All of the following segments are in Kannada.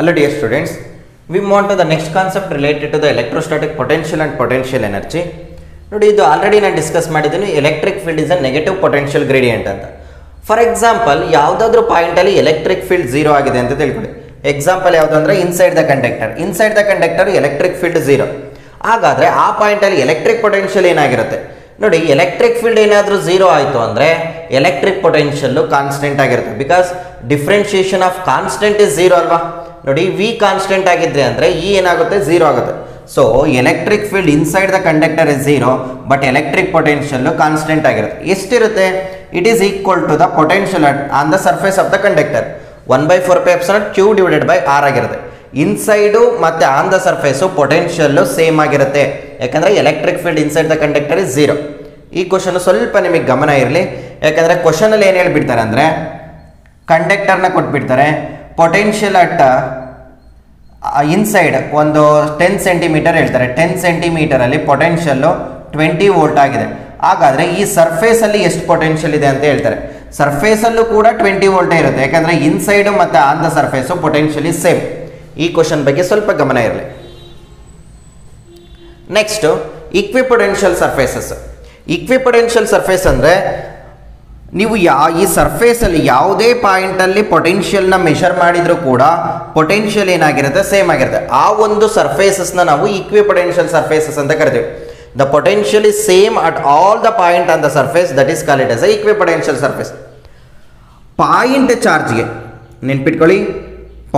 Hello dear students, we move on to the next concept related to the electrostatic potential and potential energy. ನೋಡಿ ಇದು ಆಲ್ರೆಡಿ ನಾನು ಡಿಸ್ಕಸ್ ಮಾಡಿದ್ದೀನಿ electric field is a negative potential gradient ಅಂತ. ಫಾರ್ ಎಕ್ಸಾಂಪಲ್ ಯಾವುದಾದ್ರೂ ಪಾಯಿಂಟಲ್ಲಿ ಎಲೆಕ್ಟ್ರಿಕ್ ಫೀಲ್ಡ್ ಝೀರೋ ಆಗಿದೆ ಅಂತ ತಿಳ್ಕೊಳ್ಳಿ. ಎಕ್ಸಾಂಪಲ್ ಯಾವುದು ಅಂದರೆ inside the conductor inside the conductor electric field zero ಹಾಗಾದರೆ ಆ ಪಾಯಿಂಟಲ್ಲಿ ಎಲೆಕ್ಟ್ರಿಕ್ ಪೊಟೆನ್ಷಿಯಲ್ ಏನಾಗಿರುತ್ತೆ? ನೋಡಿ ಎಲೆಕ್ಟ್ರಿಕ್ ಫೀಲ್ಡ್ ಏನಾದರೂ ಝೀರೋ ಆಯಿತು ಅಂದರೆ ಎಲೆಕ್ಟ್ರಿಕ್ ಪೊಟೆನ್ಷಿಯಲ್ಲು ಕಾನ್ಸ್ಟೆಂಟ್ ಆಗಿರುತ್ತೆ. Because differentiation of constant is zero ಅಲ್ವಾ? ನೋಡಿ ವಿ ಕಾನ್ಸ್ಟೆಂಟ್ ಆಗಿದ್ರೆ ಅಂದರೆ ಇ ಏನಾಗುತ್ತೆ? ಝೀರೋ ಆಗುತ್ತೆ. So electric field inside the conductor is zero but electric potential constant ಆಗಿರುತ್ತೆ. ಎಷ್ಟಿರುತ್ತೆ? It is equal to the potential on the surface of the conductor one by four pi Q divided by R ಆಗಿರುತ್ತೆ. ಇನ್ಸೈಡು ಮತ್ತು on the surface potential same ಆಗಿರುತ್ತೆ. ಯಾಕಂದರೆ electric field inside the conductor is zero ಈ ಕ್ವಶನ್ ಸ್ವಲ್ಪ ನಿಮಗೆ ಗಮನ ಇರಲಿ. ಯಾಕಂದರೆ ಕ್ವಶನಲ್ಲಿ ಏನು ಹೇಳ್ಬಿಡ್ತಾರೆ ಅಂದರೆ ಕಂಡಕ್ಟರ್ನ ಕೊಟ್ಬಿಡ್ತಾರೆ. ಪೊಟೆನ್ಷಿಯಲ್ ಅಟ್ ಇನ್ಸೈಡ್ ಒಂದು ಟೆನ್ ಸೆಂಟಿಮೀಟರ್ ಹೇಳ್ತಾರೆ. ಟೆನ್ ಸೆಂಟಿಮೀಟರಲ್ಲಿ ಪೊಟೆನ್ಷಿಯಲ್ಲು ಟ್ವೆಂಟಿ ವೋಲ್ಟ್ ಆಗಿದೆ. ಹಾಗಾದರೆ ಈ ಸರ್ಫೇಸಲ್ಲಿ ಎಷ್ಟು ಪೊಟೆನ್ಷಿಯಲ್ ಇದೆ ಅಂತ ಹೇಳ್ತಾರೆ. ಸರ್ಫೇಸಲ್ಲೂ ಕೂಡ ಟ್ವೆಂಟಿ ವೋಲ್ಟೇ ಇರುತ್ತೆ. ಯಾಕಂದರೆ ಇನ್ಸೈಡು ಮತ್ತು on the surface potentially same ಈ ಕ್ವಶನ್ ಬಗ್ಗೆ ಸ್ವಲ್ಪ ಗಮನ ಇರಲಿ. Next equipotential surfaces equipotential surface ಅಂದರೆ ನೀವು ಯಾ, ಈ ಸರ್ಫೇಸಲ್ಲಿ ಯಾವುದೇ ಪಾಯಿಂಟಲ್ಲಿ ಪೊಟೆನ್ಷಿಯಲ್ನ ಮೆಷರ್ ಮಾಡಿದರೂ ಕೂಡ ಪೊಟೆನ್ಷಿಯಲ್ ಏನಾಗಿರುತ್ತೆ? ಸೇಮ್ ಆಗಿರುತ್ತೆ. ಆ ಒಂದು ಸರ್ಫೇಸಸ್ನ ನಾವು ಇಕ್ವಿಪೊಟೆನ್ಷಿಯಲ್ ಸರ್ಫೇಸಸ್ ಅಂತ ಕರಿತೀವಿ. The potential is same at all the point on the surface that is call it as a equipotential surface point ಚಾರ್ಜ್ಗೆ ನೆನ್ಪಿಟ್ಕೊಳ್ಳಿ.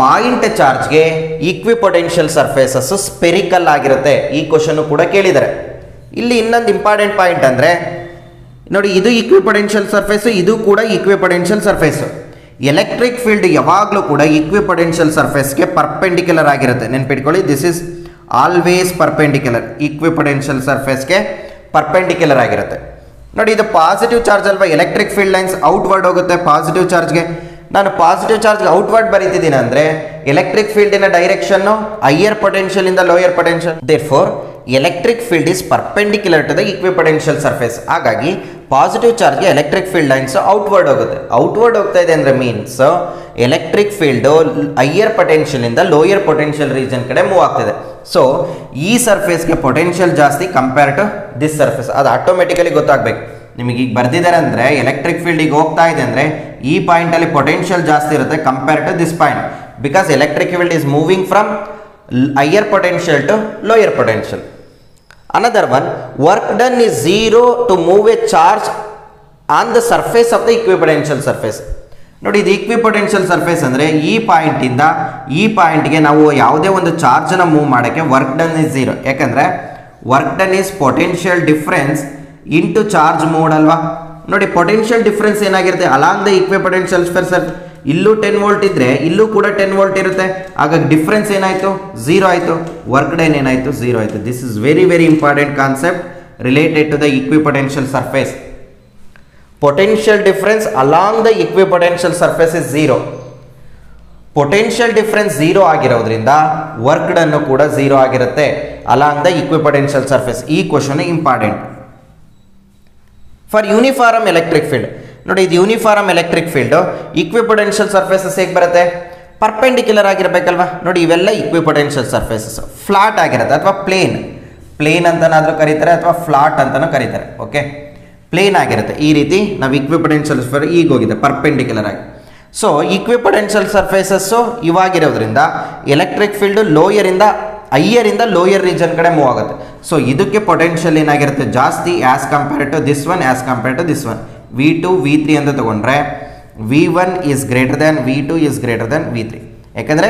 ಪಾಯಿಂಟ್ ಚಾರ್ಜ್ಗೆ ಈಕ್ವಿಪೊಟೆನ್ಷಿಯಲ್ ಸರ್ಫೇಸಸ್ ಸ್ಪೆರಿಕಲ್ ಆಗಿರುತ್ತೆ. ಈ ಕ್ವಶನ್ ಕೂಡ ಕೇಳಿದ್ದಾರೆ. ಇಲ್ಲಿ ಇನ್ನೊಂದು ಇಂಪಾರ್ಟೆಂಟ್ ಪಾಯಿಂಟ್ ಅಂದರೆ ನೋಡಿ, ಇದು ಈಕ್ವಿಪೊಟೆನ್ಷಿಯಲ್ ಸರ್ಫೇಸು ಇದು ಕೂಡ ಈಕ್ವಿಪೊಟೆನ್ಷಿಯಲ್ ಸರ್ಫೇಸು ಎಲೆಕ್ಟ್ರಿಕ್ ಫೀಲ್ಡ್ ಯಾವಾಗಲೂ ಕೂಡ ಈಕ್ವಿಪೊಟೆನ್ಷಿಯಲ್ ಸರ್ಫೇಸ್ಗೆ ಪರ್ಪೆಂಡಿಕ್ಯುಲರ್ ಆಗಿರುತ್ತೆ. ನೆನ್ಪಿಟ್ಕೊಳ್ಳಿ this is always perpendicular equipotential ಸರ್ಫೇಸ್ಗೆ perpendicular ಆಗಿರುತ್ತೆ. ನೋಡಿ, ಇದು ಪಾಸಿಟಿವ್ ಚಾರ್ಜ್ ಅಲ್ವಾ? ಎಲೆಕ್ಟ್ರಿಕ್ ಫೀಲ್ಡ್ ಲೈನ್ಸ್ ಔಟ್ವರ್ಡ್ ಹೋಗುತ್ತೆ ಪಾಸಿಟಿವ್ ಚಾರ್ಜ್ಗೆ ನಾನು ಪಾಸಿಟಿವ್ ಚಾರ್ಜ್ಗೆ ಔಟ್ವರ್ಡ್ ಬರೀತಿದ್ದೀನಿ ಅಂದರೆ ಎಲೆಕ್ಟ್ರಿಕ್ ಫೀಲ್ಡಿನ direction higher ಪೊಟೆನ್ಷಿಯಲಿಂದ lower potential therefore electric field is perpendicular to the equipotential surface ಹಾಗಾಗಿ ಪಾಸಿಟಿವ್ ಚಾರ್ಜ್ಗೆ ಎಲೆಕ್ಟ್ರಿಕ್ ಫೀಲ್ಡ್ ಲೈನ್ಸ್ ಔಟ್ವರ್ಡ್ ಹೋಗುತ್ತೆ. ಔಟ್ವರ್ಡ್ ಹೋಗ್ತಾ ಇದೆ ಅಂದರೆ ಮೀನ್ಸ್ ಎಲೆಕ್ಟ್ರಿಕ್ ಫೀಲ್ಡು ಹೈಯರ್ ಪೊಟೆನ್ಷಿಯಲಿಂದ ಲೋಯರ್ ಪೊಟೆನ್ಷಿಯಲ್ ರೀಜನ್ ಕಡೆ ಮೂವ್ ಆಗ್ತದೆ. ಸೊ ಈ ಸರ್ಫೇಸ್ಗೆ ಪೊಟೆನ್ಷಿಯಲ್ ಜಾಸ್ತಿ ಕಂಪೇರ್ ಟು ದಿಸ್ ಸರ್ಫೇಸ್ ಅದು ಆಟೋಮೆಟಿಕಲಿ ಗೊತ್ತಾಗಬೇಕು. ನಿಮಗೆ ಈಗ ಬರ್ದಿದ್ದಾರೆ ಅಂದರೆ ಎಲೆಕ್ಟ್ರಿಕ್ ಫೀಲ್ಡಿಗೆ ಹೋಗ್ತಾ ಇದೆ ಅಂದರೆ ಈ ಪಾಯಿಂಟಲ್ಲಿ ಪೊಟೆನ್ಷಿಯಲ್ ಜಾಸ್ತಿ ಇರುತ್ತೆ compare to this point because electric field is moving from higher potential to lower potential another one work done is zero to move a charge on the surface of the equipotential surface ನೋಡಿ, ಇದು ಇಕ್ವಿಪೊಟೆನ್ಷಿಯಲ್ ಸರ್ಫೇಸ್ ಅಂದರೆ ಈ ಪಾಯಿಂಟಿಂದ ಈ ಪಾಯಿಂಟ್ಗೆ ನಾವು ಯಾವುದೇ ಒಂದು ಚಾರ್ಜನ್ನು ಮೂವ್ ಮಾಡೋಕ್ಕೆ ವರ್ಕ್ ಡನ್ ಇಸ್ ಝೀರೋ ಯಾಕಂದರೆ work done is potential difference into charge mode ಅಲ್ವಾ? ನೋಡಿ ಪೊಟೆನ್ಷಿಯಲ್ ಡಿಫ್ರೆನ್ಸ್ ಏನಾಗಿರುತ್ತೆ? ಅಲಾಂಗ್ ದ ಇಕ್ವಿಪೊಟೆನ್ಷಿಯಲ್ ಸರ್ ಇಲ್ಲೂ ಟೆನ್ ವೋಲ್ಟ್ ಇದ್ದರೆ ಇಲ್ಲೂ ಕೂಡ ಟೆನ್ ವೋಲ್ಟ್ ಇರುತ್ತೆ. ಹಾಗಾಗಿ ಡಿಫ್ರೆನ್ಸ್ ಏನಾಯಿತು? ಝೀರೋ ಆಯಿತು. ವರ್ಕ್ ಡೈನ್ ಏನಾಯಿತು? ಝೀರೋ ಆಯಿತು. This is very very important concept related to the equipotential surface potential difference along the equipotential surface is zero potential difference zero ಆಗಿರೋದ್ರಿಂದ ವರ್ಕ್ಡನ್ನು ಕೂಡ ಝೀರೋ ಆಗಿರುತ್ತೆ. ಅಲಾಂಗ್ ದ ಇಕ್ವಿಪೊಟೆನ್ಷಿಯಲ್ ಸರ್ಫೇಸ್ ಈ question important for uniform electric field ನೋಡಿ, ಇದು uniform electric field equipotential surfaces ಹೇಗೆ ಬರುತ್ತೆ? ಪರ್ಪೆಂಡಿಕ್ಯುಲರ್ ಆಗಿರಬೇಕಲ್ವಾ? ನೋಡಿ, ಇವೆಲ್ಲ ಇಕ್ವಿಪೊಟೆನ್ಷಿಯಲ್ ಸರ್ಫೇಸಸ್ ಫ್ಲಾಟ್ ಆಗಿರುತ್ತೆ ಅಥವಾ ಪ್ಲೇನ್ ಪ್ಲೇನ್ ಅಂತನಾದರೂ ಕರೀತಾರೆ ಅಥವಾ ಫ್ಲಾಟ್ ಅಂತಲೂ ಕರೀತಾರೆ ಓಕೆ ಪ್ಲೇನ್ ಆಗಿರುತ್ತೆ. ಈ ರೀತಿ ನಾವು ಇಕ್ವಿಪೊಟೆನ್ಷಿಯಲ್ ಸರ್ಫೇಸ್ ಈಗ ಹೋಗಿದೆ ಪರ್ಪೆಂಡಿಕ್ಯುಲರ್ ಆಗಿ. ಸೊ ಇಕ್ವಿಪೊಟೆನ್ಷಿಯಲ್ ಸರ್ಫೇಸಸ್ಸು ಇವಾಗಿರೋದ್ರಿಂದ ಎಲೆಕ್ಟ್ರಿಕ್ ಫೀಲ್ಡು ಲೋಯರಿಂದ ಹೈಯರಿಂದ ಲೋಯರ್ ರೀಜನ್ ಕಡೆ ಮೂವ್ ಆಗುತ್ತೆ. ಸೊ ಇದಕ್ಕೆ ಪೊಟೆನ್ಷಿಯಲ್ ಏನಾಗಿರುತ್ತೆ? ಜಾಸ್ತಿ as compare to this one as compare to this one V two V three ಅಂತ ತಗೊಂಡ್ರೆ V one is greater than V two is greater than V three ಯಾಕಂದರೆ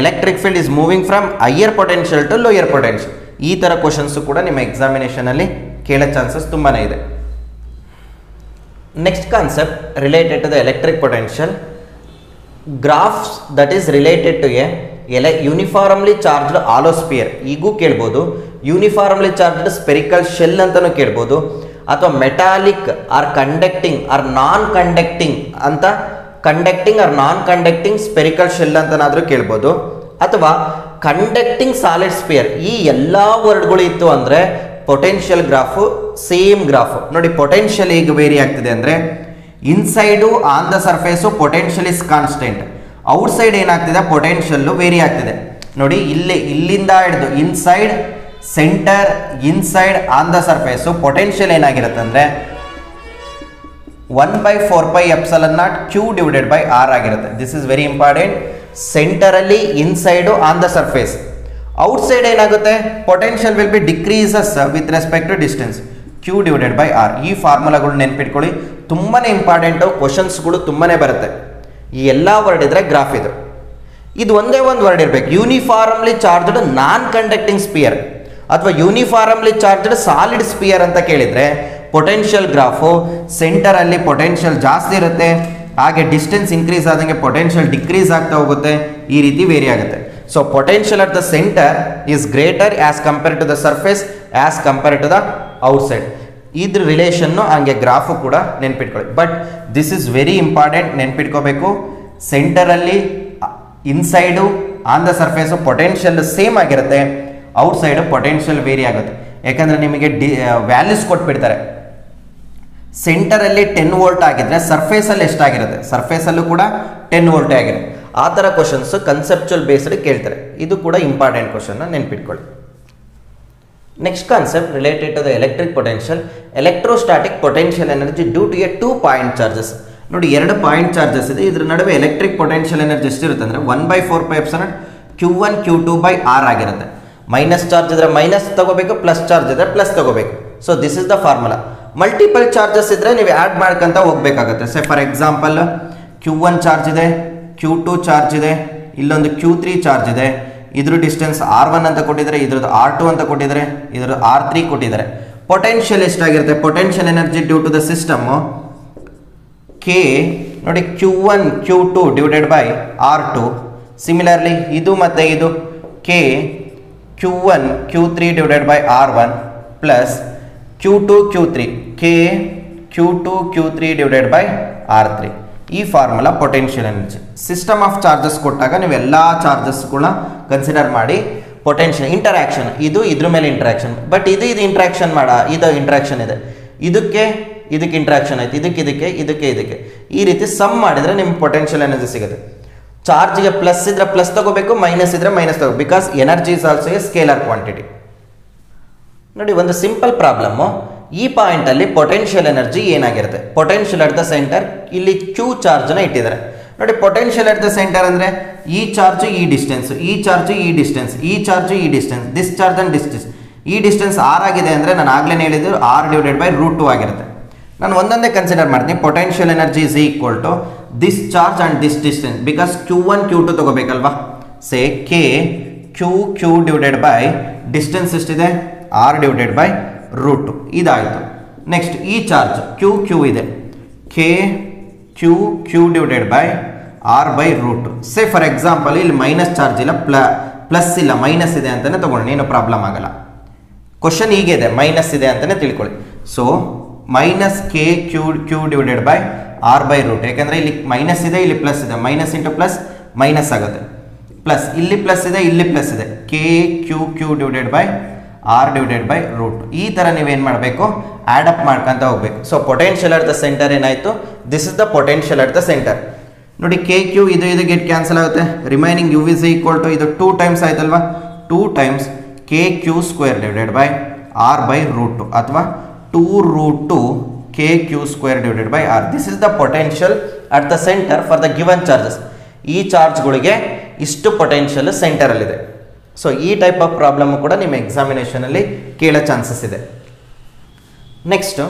electric field is moving from higher potential to lower potential ಈ ಥರ ಕ್ವಶನ್ಸು ಕೂಡ ನಿಮ್ಮ ಎಕ್ಸಾಮಿನೇಷನಲ್ಲಿ ಕೇಳೋ ಚಾನ್ಸಸ್ ತುಂಬಾ ಇದೆ. Next concept related to the electric potential graphs that is related to a ಎಲೆ ಯೂನಿಫಾರ್ಮ್ಲಿ ಚಾರ್ಜ್ಡ್ ಆಲೋಸ್ಪಿಯರ್ ಈಗೂ ಕೇಳ್ಬೋದು. ಯೂನಿಫಾರ್ಮ್ಲಿ ಚಾರ್ಜ್ಡ್ ಸ್ಪೆರಿಕಲ್ ಶೆಲ್ ಅಂತಲೂ ಕೇಳ್ಬೋದು. ಅಥವಾ metallic or conducting or non conducting ಅಂತ conducting or non conducting spherical shell ಅಂತನಾದರೂ ಕೇಳ್ಬೋದು. ಅಥವಾ ಕಂಡಕ್ಟಿಂಗ್ ಸಾಲಿಡ್ ಸ್ಪಿಯರ್ ಈ ಎಲ್ಲ ವರ್ಡ್ಗಳು ಇತ್ತು ಅಂದರೆ ಪೊಟೆನ್ಷಿಯಲ್ ಗ್ರಾಫು ಸೇಮ್ ಗ್ರಾಫು ನೋಡಿ ಪೊಟೆನ್ಷಿಯಲ್ ಈಗ ವೇರಿ ಆಗ್ತಿದೆ ಅಂದರೆ inside on the surface potential is constant outside ಏನಾಗ್ತಿದೆ ಪೊಟೆನ್ಷಿಯಲ್ಲು ವೇರಿ ಆಗ್ತಿದೆ. ನೋಡಿ, ಇಲ್ಲಿ, ಇಲ್ಲಿಂದ ಹಿಡಿದು inside centre inside on the surface potential ಏನಾಗಿರುತ್ತೆ ಅಂದರೆ one by four by epsilon naught Q divided by R ಆಗಿರುತ್ತೆ. This is very important ಸೆಂಟರಲ್ಲಿ inside on the surface outside ಏನಾಗುತ್ತೆ? Potential will be decreases with respect to distance Q divided by R ಈ ಫಾರ್ಮುಲಾಗಳು ನೆನ್ಪಿಟ್ಕೊಳ್ಳಿ. ತುಂಬಾ ಇಂಪಾರ್ಟೆಂಟು ಕ್ವಶನ್ಸ್ಗಳು ತುಂಬಾ ಬರುತ್ತೆ. ಈ ಎಲ್ಲ ವರ್ಡ್ ಇದ್ರೆ ಗ್ರಾಫ್ ಇದು. ಇದು ಒಂದೇ ಒಂದು ವರ್ಡ್ ಇರಬೇಕು. Uniformly charged non conducting sphere ಅಥವಾ ಯೂನಿಫಾರ್ಮ್ಲಿ ಚಾರ್ಜ್ಡ್ ಸಾಲಿಡ್ ಸ್ಪಿಯರ್ ಅಂತ ಕೇಳಿದರೆ ಪೊಟೆನ್ಷಿಯಲ್ ಗ್ರಾಫು ಸೆಂಟರಲ್ಲಿ ಪೊಟೆನ್ಷಿಯಲ್ ಜಾಸ್ತಿ ಇರುತ್ತೆ. ಹಾಗೆ ಡಿಸ್ಟೆನ್ಸ್ ಇನ್ಕ್ರೀಸ್ ಆದಂಗೆ ಪೊಟೆನ್ಷಿಯಲ್ ಡಿಕ್ರೀಸ್ ಆಗ್ತಾ ಹೋಗುತ್ತೆ. ಈ ರೀತಿ ವೇರಿ ಆಗುತ್ತೆ. So potential at the centre is greater as compare to the surface as compare to the outside ಇದ್ರ ರಿಲೇಷನ್ನು ಹಂಗೆ ಗ್ರಾಫು ಕೂಡ ನೆನ್ಪಿಟ್ಕೊಳ್ಳಿ. But this is very important ನೆನ್ಪಿಟ್ಕೋಬೇಕು. ಸೆಂಟರಲ್ಲಿ inside on the surface potential same ಆಗಿರುತ್ತೆ. ಔಟ್ಸೈಡು ಪೊಟೆನ್ಷಿಯಲ್ ವೇರಿ ಆಗುತ್ತೆ. ಯಾಕಂದರೆ ನಿಮಗೆ ಡಿ ವ್ಯಾಲ್ಯೂಸ್ ಕೊಟ್ಬಿಡ್ತಾರೆ. ಸೆಂಟರಲ್ಲಿ ಟೆನ್ ವೋಲ್ಟ್ ಆಗಿದ್ರೆ ಸರ್ಫೇಸಲ್ಲಿ ಎಷ್ಟಾಗಿರುತ್ತೆ? ಸರ್ಫೇಸಲ್ಲೂ ಕೂಡ ಟೆನ್ ವೋಲ್ಟೇ ಆಗಿರುತ್ತೆ. ಆ ಥರ ಕ್ವಶನ್ಸ್ ಕನ್ಸೆಪ್ಚುವಲ್ ಬೇಸ್ಡ್ ಕೇಳ್ತಾರೆ. ಇದು ಕೂಡ ಇಂಪಾರ್ಟೆಂಟ್ ಕ್ವಶನ್ನ ನೆನ್ಪಿಟ್ಕೊಳ್ಳಿ. Next concept related to the electric potential electrostatic potential energy due to a two point charges ನೋಡಿ, ಎರಡು ಪಾಯಿಂಟ್ ಚಾರ್ಜಸ್ ಇದೆ. ಇದ್ರ ನಡುವೆ ಎಲೆಕ್ಟ್ರಿಕ್ ಪೊಟೆನ್ಷಿಯಲ್ ಎನರ್ಜಿ ಎಷ್ಟಿರುತ್ತೆ ಅಂದರೆ one by four pi epsilon Q one Q two by R ಆಗಿರುತ್ತೆ. ಮೈನಸ್ ಚಾರ್ಜ್ ಇದ್ರೆ ಮೈನಸ್ ತಗೋಬೇಕು ಪ್ಲಸ್ ಚಾರ್ಜ್ ಇದ್ರೆ ಪ್ಲಸ್ ತಗೋಬೇಕು. So this is the formula multiple charges ಇದ್ರೆ ನೀವು ಆ್ಯಡ್ ಮಾಡ್ಕೊಂತ ಹೋಗ್ಬೇಕಾಗುತ್ತೆ. Say for example Q one charge ಇದೆ ಕ್ಯೂ ಟು ಚಾರ್ಜ್ ಇದೆ, ಇಲ್ಲೊಂದು ಕ್ಯೂ ತ್ರೀ ಚಾರ್ಜ್ ಇದೆ. ಇದ್ರ ಡಿಸ್ಟೆನ್ಸ್ ಆರ್ ಒನ್ ಅಂತ ಕೊಟ್ಟಿದ್ದಾರೆ, ಇದ್ರದ್ದು ಆರ್ ಟು ಅಂತ ಕೊಟ್ಟಿದ್ದಾರೆ, ಇದ್ರದ್ದು ಆರ್ ತ್ರೀ ಕೊಟ್ಟಿದ್ದಾರೆ. Potential ಎಷ್ಟಾಗಿರುತ್ತೆ? Potential energy due to the system K ನೋಡಿ Q one Q two divided by R two similarly ಇದು ಮತ್ತೆ ಇದು K Q one Q three divided by R one plus Q two Q three K Q two Q three divided by R three ಈ formula potential energy system of charges ಕೊಟ್ಟಾಗ ನೀವು ಎಲ್ಲ ಚಾರ್ಜಸ್ಗಳನ್ನ ಕನ್ಸಿಡರ್ ಮಾಡಿ ಪೊಟೆನ್ಷಿಯಲ್ ಇಂಟರಾಕ್ಷನ್ ಇದು ಇದ್ರ ಮೇಲೆ ಇಂಟ್ರಾಕ್ಷನ್ ಬಟ್ ಇದು ಇದು ಇಂಟ್ರಾಕ್ಷನ್ ಮಾಡ, ಇದು ಇಂಟ್ರಾಕ್ಷನ್ ಇದೆ. ಇದಕ್ಕೆ ಇದಕ್ಕೆ ಇಂಟ್ರಾಕ್ಷನ್ ಆಯ್ತು, ಇದಕ್ಕೆ ಇದಕ್ಕೆ ಇದಕ್ಕೆ ಇದಕ್ಕೆ. ಈ ರೀತಿ ಸಮ್ ಮಾಡಿದರೆ ನಿಮ್ಗೆ ಪೊಟೆನ್ಷಿಯಲ್ ಎನರ್ಜಿ ಸಿಗುತ್ತೆ. ಚಾರ್ಜ್ಗೆ ಪ್ಲಸ್ ಇದ್ರೆ ಪ್ಲಸ್ ತಗೋಬೇಕು ಮೈನಸ್ ಇದ್ರೆ ಮೈನಸ್ ತಗೋಬೇಕು. Because energy is also a scalar quantity ನೋಡಿ, ಒಂದು ಸಿಂಪಲ್ ಪ್ರಾಬ್ಲಮ್ಮು ಈ ಪಾಯಿಂಟಲ್ಲಿ ಪೊಟೆನ್ಷಿಯಲ್ ಎನರ್ಜಿ ಏನಾಗಿರುತ್ತೆ? ಪೊಟೆನ್ಷಿಯಲ್ ಅಟ್ ದ ಸೆಂಟರ್ ಇಲ್ಲಿ ಕ್ಯೂ ಚಾರ್ಜ್ನ ಇಟ್ಟಿದ್ದಾರೆ. ನೋಡಿ ಪೊಟೆನ್ಷಿಯಲ್ ಅಟ್ ದ ಸೆಂಟರ್ ಅಂದರೆ ಈ ಚಾರ್ಜ್ ಈ ಡಿಸ್ಟೆನ್ಸ್ ಈ ಚಾರ್ಜ್ ಈ ಡಿಸ್ಟೆನ್ಸ್ ಈ ಚಾರ್ಜ್ ಈ distance this charge and distance ಈ ಡಿಸ್ಟೆನ್ಸ್ ಆರ್ ಆಗಿದೆ ಅಂದರೆ ನಾನು ಆಗಲೇ ಹೇಳಿದ್ದು R divided by root two ಆಗಿರುತ್ತೆ. ನಾನು ಒಂದೊಂದೇ ಕನ್ಸಿಡರ್ ಮಾಡ್ತೀನಿ. Potential energy is equal to this charge and this distance because Q one Q two ತಗೋಬೇಕಲ್ವಾ? Say K Q Q divided by distance ಎಷ್ಟಿದೆ? ಆರ್ ಡಿವೈಡೆಡ್ ಬೈ ರೂಟ್ ಇದಾಯಿತು. ನೆಕ್ಸ್ಟ್ ಈ ಚಾರ್ಜ್ ಕ್ಯೂ ಕ್ಯೂ ಇದೆ. K Q Q divided by R by root say for example ಇಲ್ಲಿ ಮೈನಸ್ ಚಾರ್ಜ್ ಇಲ್ಲ ಪ್ಲ ಪ್ಲಸ್ ಇಲ್ಲ ಮೈನಸ್ ಇದೆ ಅಂತಲೇ ತೊಗೊಳ್ಳಿ, ಏನು ಪ್ರಾಬ್ಲಮ್ ಆಗಲ್ಲ. ಕ್ವಶನ್ ಹೀಗಿದೆ ಮೈನಸ್ ಇದೆ ಅಂತಲೇ ತಿಳ್ಕೊಳ್ಳಿ. So minus k q q divided by r by root ಯಾಕೆಂದರೆ ಇಲ್ಲಿ ಮೈನಸ್ ಇದೆ, ಇಲ್ಲಿ ಪ್ಲಸ್ ಇದೆ. ಮೈನಸ್ ಇಂಟು ಪ್ಲಸ್ ಮೈನಸ್ ಆಗುತ್ತೆ. ಪ್ಲಸ್ ಇಲ್ಲಿ ಪ್ಲಸ್ ಇದೆ, ಇಲ್ಲಿ ಪ್ಲಸ್ ಇದೆ. K q q divided by r divided by root ಈ ಥರ ನೀವೇನು ಮಾಡಬೇಕು? ಆ್ಯಡ್ ಅಪ್ ಮಾಡ್ಕೊಂತ ಹೋಗ್ಬೇಕು. So potential at the centre ಏನಾಯಿತು? This is the potential at the centre ನೋಡಿ ಕೆ ಕ್ಯೂ ಇದು ಇದು ಗೆಟ್ ಕ್ಯಾನ್ಸಲ್ ಆಗುತ್ತೆ. Remaining U is equal to ಇದು ಟೂ ಟೈಮ್ಸ್ ಆಯ್ತಲ್ವಾ? Two times K Q square divided by R by root two ಅಥವಾ two root two K Q square divided by R this is the potential at the centre for the given charges ಈ ಚಾರ್ಜ್ಗಳಿಗೆ ಇಷ್ಟು ಪೊಟೆನ್ಷಿಯಲ್ ಸೆಂಟರಲ್ಲಿದೆ ಸೊ ಈ ಟೈಪ್ ಆಫ್ ಪ್ರಾಬ್ಲಮ್ ಕೂಡ ನಿಮ್ಮ ಎಕ್ಸಾಮಿನೇಷನಲ್ಲಿ ಕೇಳೋ ಚಾನ್ಸಸ್ ಇದೆ. ನೆಕ್ಸ್ಟ್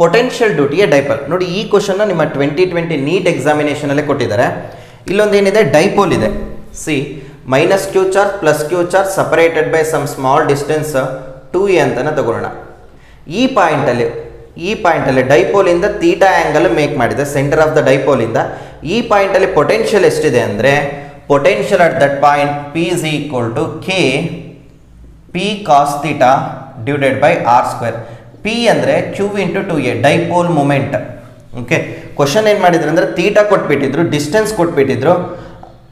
ಪೊಟೆನ್ಷಿಯಲ್ ಡ್ಯೂಟಿಯ ಡೈಪಲ್ ನೋಡಿ, ಈ ಕ್ವಶನ್ನ ನಿಮ್ಮ ಟ್ವೆಂಟಿ ಟ್ವೆಂಟಿ ನೀಟ್ ಎಕ್ಸಾಮಿನೇಷನಲ್ಲೇ ಕೊಟ್ಟಿದ್ದಾರೆ. ಇಲ್ಲೊಂದು ಏನಿದೆ? ಡೈಪೋಲ್ ಇದೆ. See minus Q charge plus Q charge separated by some small distance two A ಅಂತಲೇ ತಗೊಳ್ಳೋಣ. ಈ ಪಾಯಿಂಟಲ್ಲಿ ಈ ಪಾಯಿಂಟಲ್ಲಿ ಡೈಪೋಲಿಂದ ತೀಟಾ ಆ್ಯಂಗಲ್ ಮೇಕ್ ಮಾಡಿದೆ ಸೆಂಟರ್ ಆಫ್ ದ ಡೈಪೋಲಿಂದ ಈ ಪಾಯಿಂಟಲ್ಲಿ ಪೊಟೆನ್ಷಿಯಲ್ ಎಷ್ಟಿದೆ ಅಂದರೆ potential at that point P is equal to K P cos theta Q by R square P ಅಂದರೆ Q into two A dipole moment okay question ಏನು ಮಾಡಿದ್ರು ಅಂದರೆ ತೀಟಾ ಕೊಟ್ಬಿಟ್ಟಿದ್ರು ಡಿಸ್ಟೆನ್ಸ್ ಕೊಟ್ಬಿಟ್ಟಿದ್ರು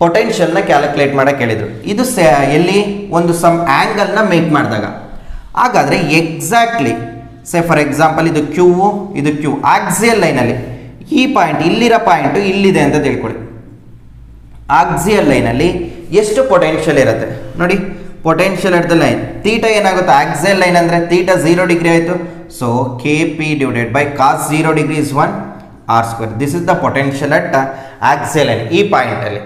ಪೊಟೆನ್ಷಿಯಲ್ನ ಕ್ಯಾಲ್ಕುಲೇಟ್ ಮಾಡಕ್ಕೆ ಹೇಳಿದರು. ಇದು ಸ, ಎಲ್ಲಿ? ಒಂದು ಸಮ್ ಆ್ಯಂಗಲ್ನ ಮೇಕ್ ಮಾಡಿದಾಗ. ಹಾಗಾದರೆ ಎಕ್ಸಾಕ್ಟ್ಲಿ ಸೆ ಫಾರ್ ಎಕ್ಸಾಂಪಲ್ ಇದು ಕ್ಯೂ ಇದು ಕ್ಯೂ ಆಕ್ಸಿಯಲ್ ಲೈನಲ್ಲಿ ಈ ಪಾಯಿಂಟ್ ಇಲ್ಲಿರೋ ಪಾಯಿಂಟು ಇಲ್ಲಿದೆ ಅಂತ ತಿಳ್ಕೊಳ್ಳಿ ಆಕ್ಸಿಯಲ್ ಲೈನಲ್ಲಿ ಎಷ್ಟು ಪೊಟೆನ್ಷಿಯಲ್ ಇರುತ್ತೆ? ನೋಡಿ potential at the line theta ಏನಾಗುತ್ತೆ? ಆಕ್ಸಿಯಲ್ ಲೈನ್ ಅಂದರೆ ತೀಟ ಝೀರೋ ಡಿಗ್ರಿ ಆಯಿತು. So K P divided by cos zero degree is one R square this is the potential at axial line ಈ ಪಾಯಿಂಟಲ್ಲಿ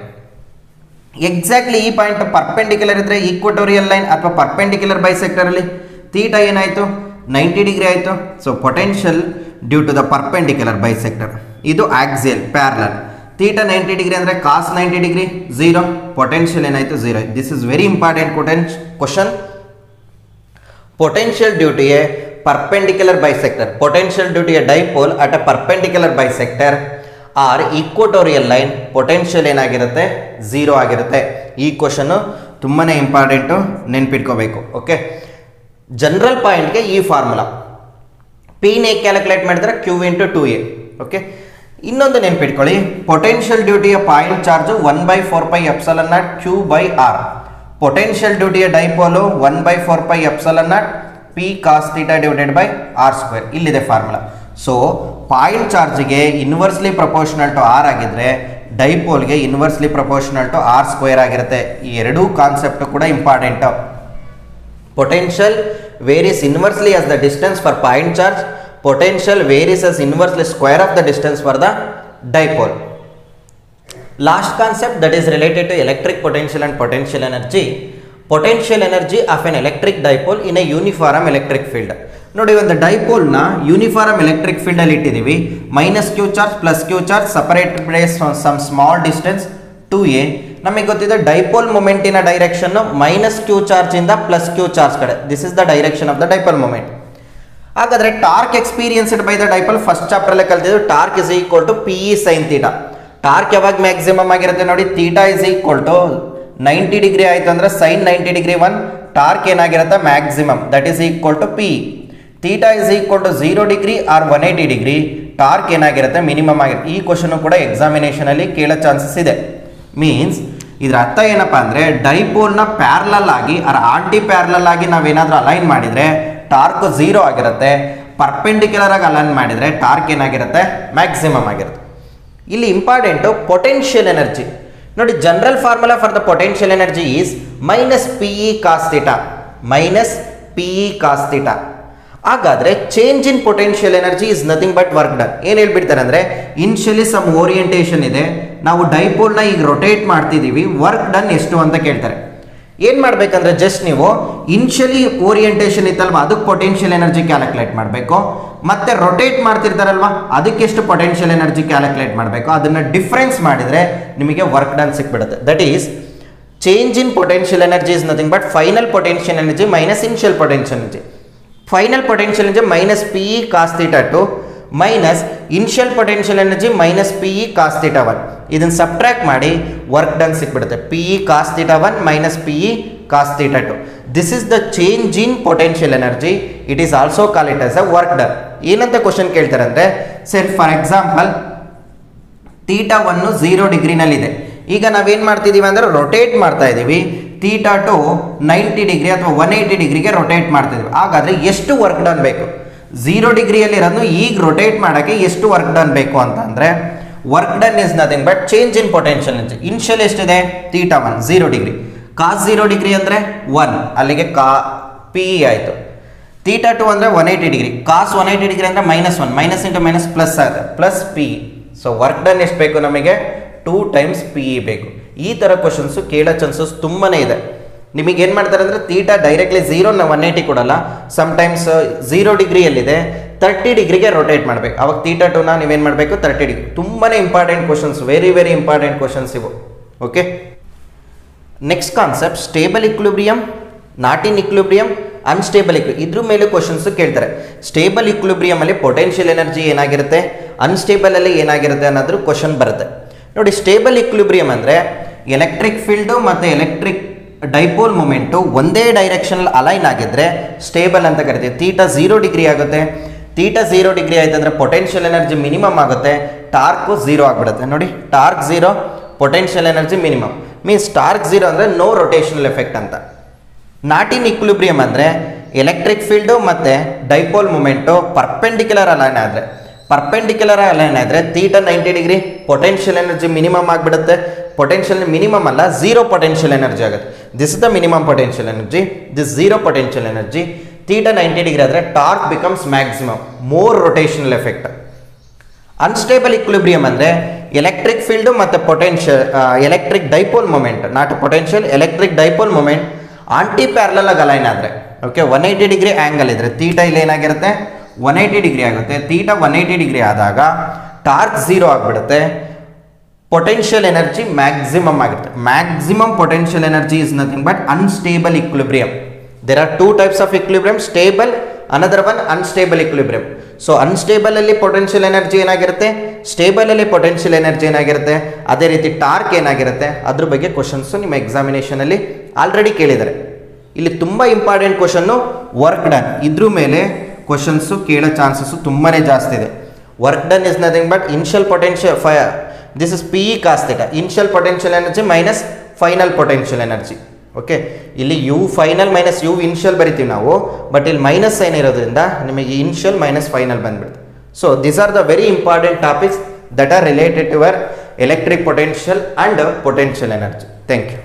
ಎಕ್ಸಾಕ್ಟ್ಲಿ ಈ ಪಾಯಿಂಟ್ ಪರ್ಪೆಂಡಿಕ್ಯುಲರ್ ಇದ್ರೆ ಈಕ್ವಟೋರಿಯಲ್ ಲೈನ್ ಅಥವಾ ಪರ್ಪೆಂಡಿಕ್ಯುಲರ್ ಬೈಸೆಕ್ಟರ್ ಅಲ್ಲಿ ತೀಟ ಏನಾಯಿತು? ನೈಂಟಿ ಡಿಗ್ರಿ ಆಯಿತು. So potential due to the perpendicular bisector ಇದು axial parallel theta ninety degree ಅಂದರೆ cos ninety degree, zero. Potential ಏನಾಯಿತು? Zero. This is very important ಕೊಟೆನ್ಶ್ question potential due to a perpendicular perpendicular bisector. Potential a dipole at a perpendicular bisector or equatorial line potential ಏನಾಗಿರುತ್ತೆ? ಝೀರೋ ಆಗಿರುತ್ತೆ. ಈ ಕ್ವಶನ್ನು ತುಂಬಾ ಇಂಪಾರ್ಟೆಂಟು ನೆನ್ಪಿಟ್ಕೋಬೇಕು ಓಕೆ ಜನರಲ್ ಪಾಯಿಂಟ್ಗೆ ಈ ಫಾರ್ಮುಲಾ ಪಿನೇ ಕ್ಯಾಲ್ಕುಲೇಟ್ ಮಾಡಿದ್ರೆ q into two a okay ಇನ್ನೊಂದು ನೆನ್ಪಿಟ್ಕೊಳ್ಳಿ. Potential ಡ್ಯೂಟಿಯ point charge one by four pi epsilon naught q by r potential ಡ್ಯೂಟಿಯ dipole one by four pi epsilon naught P cos theta divided by R square ಇಲ್ಲಿದೆ ಫಾರ್ಮುಲಾ ಸೊ ಪಾಯಿಂಟ್ ಚಾರ್ಜ್ಗೆ ಇನ್ವರ್ಸ್ಲಿ ಪ್ರಪೋರ್ಷನಲ್ ಟು ಆರ್ ಆಗಿದ್ರೆ ಡೈಪೋಲ್ಗೆ inversely proportional to R square ಆಗಿರುತ್ತೆ. ಈ ಎರಡೂ ಕಾನ್ಸೆಪ್ಟ್ ಕೂಡ important potential varies inversely as the distance for point charge. Potential varies as inversely square of the distance for the dipole last concept that is related to electric potential and potential energy potential energy of an electric dipole in a uniform electric field ನೋಡಿ ಒಂದು ಡೈಪೋಲ್ನ ಯೂನಿಫಾರ್ಮ್ ಎಲೆಕ್ಟ್ರಿಕ್ ಫೀಲ್ಡಲ್ಲಿ ಇಟ್ಟಿದ್ದೀವಿ minus q charge plus q charge separate place some small distance two a ನಮಗೆ ಗೊತ್ತಿದೆ ಡೈಪೋಲ್ ಮೊಮೆಂಟಿನ ಡೈರೆಕ್ಷನ್ನು ಮೈನಸ್ ಕ್ಯೂ ಚಾರ್ಜಿಂದ ಪ್ಲಸ್ ಕ್ಯೂ ಚಾರ್ಜ್ ಕಡೆ this is the direction of the dipole moment ಹಾಗಾದ್ರೆ torque experienced by the dipole first ಚಾಪ್ಟರ್ಲ್ಲೇ ಕಲ್ತಿದ್ದು torque is equal to p sine theta torque ಯಾವಾಗ ಮ್ಯಾಕ್ಸಿಮಮ್ ಆಗಿರುತ್ತೆ ನೋಡಿ theta is equal to ninety degree ಆಯ್ತು ಅಂದ್ರೆ sine ninety degree one torque ಏನಾಗಿರುತ್ತೆ? Maximum that is equal to p theta is equal to zero degree or one eighty degree torque ಏನಾಗಿರುತ್ತೆ? ಮಿನಿಮಮ್ ಆಗಿರುತ್ತೆ. ಈ ಕ್ವಶನ್ ಕೂಡ ಎಕ್ಸಾಮಿನೇಷನ್ ಅಲ್ಲಿ ಕೇಳೋ ಚಾನ್ಸಸ್ ಇದೆ. ಮೀನ್ಸ್ ಇದರ ಅರ್ಥ ಏನಪ್ಪಾ ಅಂದ್ರೆ ಡೈಪೋಲ್ನ ಪ್ಯಾರಲಲ್ ಆಗಿ ಆರ್ ಆಂಟಿ ಪ್ಯಾರಲಲ್ ಆಗಿ ನಾವೇನಾದ್ರೂ ಅಲೈನ್ ಮಾಡಿದ್ರೆ ಟಾರ್ಕ್ ಝೀರೋ ಆಗಿರುತ್ತೆ. ಪರ್ಪೆಂಡಿಕ್ಯುಲರ್ ಆಗಿ ಅಲೈನ್ ಮಾಡಿದರೆ ಟಾರ್ಕ್ ಏನಾಗಿರುತ್ತೆ? ಮ್ಯಾಕ್ಸಿಮಮ್ ಆಗಿರುತ್ತೆ. ಇಲ್ಲಿ ಇಂಪಾರ್ಟೆಂಟು ಪೊಟೆನ್ಷಿಯಲ್ ಎನರ್ಜಿ. ನೋಡಿ, general formula for the potential energy is minus p e cos theta minus p e cos theta ಹಾಗಾದರೆ change in potential energy is nothing but work done ಏನು ಹೇಳ್ಬಿಡ್ತಾರೆ ಅಂದರೆ ಇನ್ಷಿಯಲಿ ಸಮ್ ಓರಿಯೆಂಟೇಷನ್ ಇದೆ. ನಾವು ಡೈಪೋಲ್ನ ಈಗ ರೊಟೇಟ್ ಮಾಡ್ತಿದ್ದೀವಿ ವರ್ಕ್ ಡನ್ ಎಷ್ಟು ಅಂತ ಕೇಳ್ತಾರೆ. ಏನು ಮಾಡಬೇಕಂದ್ರೆ ಜಸ್ಟ್ ನೀವು ಇನ್ಷಿಯಲಿ ಓರಿಯೆಂಟೇಷನ್ ಇತ್ತಲ್ವಾ, ಅದಕ್ಕೆ ಪೊಟೆನ್ಷಿಯಲ್ ಎನರ್ಜಿ ಕ್ಯಾಲ್ಕುಲೇಟ್ ಮಾಡಬೇಕು. ಮತ್ತೆ ರೊಟೇಟ್ ಮಾಡ್ತಿರ್ತಾರಲ್ವಾ, ಅದಕ್ಕೆ ಎಷ್ಟು ಪೊಟೆನ್ಷಿಯಲ್ ಎನರ್ಜಿ ಕ್ಯಾಲ್ಕುಲೇಟ್ ಮಾಡಬೇಕು. ಅದನ್ನು ಡಿಫ್ರೆನ್ಸ್ ಮಾಡಿದರೆ ನಿಮಗೆ ವರ್ಕ್ ಡನ್ ಸಿಕ್ಬಿಡುತ್ತೆ. That is change in potential energy is nothing but final potential energy minus initial potential energy final potential energy minus p cos two minus initial potential energy minus p e cos one ಇದನ್ನು ಸಬ್ಟ್ರ್ಯಾಕ್ಟ್ ಮಾಡಿ ವರ್ಕ್ ಡನ್ ಸಿಕ್ಬಿಡುತ್ತೆ. P e cos one minus p e cos two this is the change in potential energy it is also call it as a work done ಏನಂತ ಕ್ವಶನ್ ಕೇಳ್ತಾರೆ ಅಂದರೆ sir for example theta one zero ಡಿಗ್ರಿನಲ್ಲಿದೆ. ಈಗ ನಾವೇನು ಮಾಡ್ತಿದ್ದೀವಿ ಅಂದರೆ ರೊಟೇಟ್ ಮಾಡ್ತಾ ಇದ್ದೀವಿ ತೀಟಾ ಟು ನೈಂಟಿ ಡಿಗ್ರಿ ಅಥವಾ ಒನ್ ಏಯ್ಟಿ ಡಿಗ್ರಿಗೆ ರೊಟೇಟ್ ಮಾಡ್ತಿದ್ದೀವಿ ಹಾಗಾದರೆ ಎಷ್ಟು ವರ್ಕ್ ಡನ್ ಬೇಕು? ಝೀರೋ ಡಿಗ್ರಿಯಲ್ಲಿರೋದು ಈಗ ರೊಟೇಟ್ ಮಾಡೋಕ್ಕೆ ಎಷ್ಟು ವರ್ಕ್ ಡನ್ ಬೇಕು ಅಂತ ಅಂದರೆ work done is nothing but change in potential initial ಎಷ್ಟಿದೆ? Theta one zero degree cos zero degree ಅಂದರೆ ಒನ್ ಅಲ್ಲಿಗೆ ಕಾ ಪಿ ಇ ಆಯಿತು. ತೀಟಾ ಟು ಅಂದರೆ one eighty degree cos one eighty degree ಅಂದರೆ minus one minus into minus plus ಆಗುತ್ತೆ. Plus p so work done ಎಷ್ಟು ಬೇಕು ನಮಗೆ? ಟೂ ಟೈಮ್ಸ್ ಪಿ ಇ ಬೇಕು. ಈ ಥರ ಕ್ವಶನ್ಸು ಕೇಳೋ ಚಾನ್ಸಸ್ ತುಂಬಾ ಇದೆ. ನಿಮಗೆ ಏನು ಮಾಡ್ತಾರೆ ಅಂದರೆ ತೀಟಾ ಡೈರೆಕ್ಟ್ಲಿ ಝೀರೋನ ಒನ್ ಏಯ್ಟಿ ಕೊಡಲ್ಲ ಸಮ್ಟೈಮ್ಸ್ ಝೀರೋ ಡಿಗ್ರಿಯಲ್ಲಿದೆ ತರ್ಟಿ ಡಿಗ್ರಿಗೆ ರೊಟೇಟ್ ಮಾಡಬೇಕು. ಅವಾಗ ತೀಟಾ ಟೂನ ನೀವೇನು ಮಾಡಬೇಕು? ತರ್ಟಿ ಡಿಗ್ರಿ ತುಂಬಾ important questions very very important questions ಇವು. Okay next concept stable equilibrium not in unstable ಇಕ್ವಿ ಇದ್ರ ಮೇಲೆ ಕ್ವಶನ್ಸ್ ಕೇಳ್ತಾರೆ. ಸ್ಟೇಬಲ್ ಇಕ್ಲುಬ್ರಿಯಮಲ್ಲಿ ಪೊಟೆನ್ಷಿಯಲ್ ಎನರ್ಜಿ ಏನಾಗಿರುತ್ತೆ? ಅನ್ಸ್ಟೇಬಲ್ ಅಲ್ಲಿ ಏನಾಗಿರುತ್ತೆ ಅನ್ನೋದ್ರ ಕ್ವಶನ್ ಬರುತ್ತೆ. ನೋಡಿ ಸ್ಟೇಬಲ್ ಇಕ್ವಿಲಿಬ್ರಿಯಂ ಅಂದರೆ ಎಲೆಕ್ಟ್ರಿಕ್ ಫೀಲ್ಡು ಮತ್ತು ಎಲೆಕ್ಟ್ರಿಕ್ ಡೈಪೋಲ್ ಮೂಮೆಂಟು ಒಂದೇ ಡೈರೆಕ್ಷನಲ್ಲಿ ಅಲೈನ್ ಆಗಿದ್ರೆ ಸ್ಟೇಬಲ್ ಅಂತ ಕರಿತೀವಿ. ತೀಟ ಝೀರೋ ಡಿಗ್ರಿ ಆಗುತ್ತೆ. ತೀಟ ಝೀರೋ ಡಿಗ್ರಿ ಆಯ್ತು ಅಂದರೆ ಪೊಟೆನ್ಷಿಯಲ್ ಎನರ್ಜಿ ಮಿನಿಮಮ್ ಆಗುತ್ತೆ. ಟಾರ್ಕು ಝೀರೋ ಆಗಿಬಿಡುತ್ತೆ. ನೋಡಿ torque zero potential energy minimum means torque zero ಅಂದರೆ ನೋ ರೊಟೇಷನಲ್ ಎಫೆಕ್ಟ್ ಅಂತ. ನಾಟಿನ್ ಇನ್ ಇಕ್ವಿಲಿಬ್ರಿಯಂ ಅಂದರೆ ಎಲೆಕ್ಟ್ರಿಕ್ ಫೀಲ್ಡು ಮತ್ತು ಡೈಪೋಲ್ ಮೂಮೆಂಟು ಪರ್ಪೆಂಡಿಕ್ಯುಲರ್ ಅಲೈನ್ ಆದರೆ. ಪರ್ಪೆಂಡಿಕ್ಯುಲರ್ ಅಲೈನ್ ಆದರೆ theta ninety degree potential energy minimum ಆಗಿಬಿಡುತ್ತೆ. ಪೊಟೆನ್ಷಿಯಲ್ ಮಿನಿಮಮ್ ಅಲ್ಲ ಝೀರೋ ಪೊಟೆನ್ಷಿಯಲ್ ಎನರ್ಜಿ ಆಗುತ್ತೆ. This is the minimum potential energy this zero potential energy theta ninety degree ಆದರೆ torque becomes maximum more rotational effect unstable equilibrium ಅಂದರೆ ಎಲೆಕ್ಟ್ರಿಕ್ ಫೀಲ್ಡು ಮತ್ತು potential electric dipole moment not potential electric dipole moment anti parallel align ಆದರೆ okay one eighty degree angle ಇದ್ರೆ ತೀಟ ಇಲ್ಲಿ ಏನಾಗಿರುತ್ತೆ? ಒನ್ ಏಯ್ಟಿ ಡಿಗ್ರಿ ಆಗುತ್ತೆ. ತೀಟ ಒನ್ ಏಯ್ಟಿ ಡಿಗ್ರಿ ಆದಾಗ ಟಾರ್ಕ್ ಝೀರೋ ಆಗಿಬಿಡುತ್ತೆ. ಪೊಟೆನ್ಷಿಯಲ್ ಎನರ್ಜಿ ಮ್ಯಾಕ್ಸಿಮಮ್ ಆಗುತ್ತೆ maximum potential energy is nothing but unstable equilibrium there are two types of equilibrium stable another one unstable equilibrium so unstable ಅಲ್ಲಿ ಪೊಟೆನ್ಷಿಯಲ್ ಎನರ್ಜಿ ಏನಾಗಿರುತ್ತೆ? ಸ್ಟೇಬಲ್ ಅಲ್ಲಿ ಪೊಟೆನ್ಷಿಯಲ್ ಎನರ್ಜಿ ಏನಾಗಿರುತ್ತೆ? ಅದೇ ರೀತಿ ಟಾರ್ಕ್ ಏನಾಗಿರುತ್ತೆ? ಅದ್ರ ಬಗ್ಗೆ ಕ್ವಶನ್ಸು ನಿಮ್ಮ ಎಕ್ಸಾಮಿನೇಷನ್ ಅಲ್ಲಿ ಆಲ್ರೆಡಿ ಕೇಳಿದ್ದಾರೆ. ಇಲ್ಲಿ ತುಂಬ ಇಂಪಾರ್ಟೆಂಟ್ ಕ್ವಶನ್ನು ವರ್ಕ್ ಡನ್ ಇದ್ರ ಮೇಲೆ ಕ್ವಶನ್ಸು ಕೇಳೋ ಚಾನ್ಸಸ್ಸು ತುಂಬಾ ಜಾಸ್ತಿ ಇದೆ. Work done is nothing but initial potential phi this is p e cos theta initial potential energy minus final potential energy okay ಇಲ್ಲಿ u final minus u initial ಬರಿತೀವಿ ನಾವು. ಬಟ್ ಇಲ್ಲಿ ಮೈನಸ್ ಸೈನ್ ಇರೋದ್ರಿಂದ ನಿಮಗೆ ಇನ್ಷಿಯಲ್ ಮೈನಸ್ ಫೈನಲ್ ಬಂದ್ಬಿಡುತ್ತೆ. So these are the very important topics that are related to our electric potential and potential energy thank you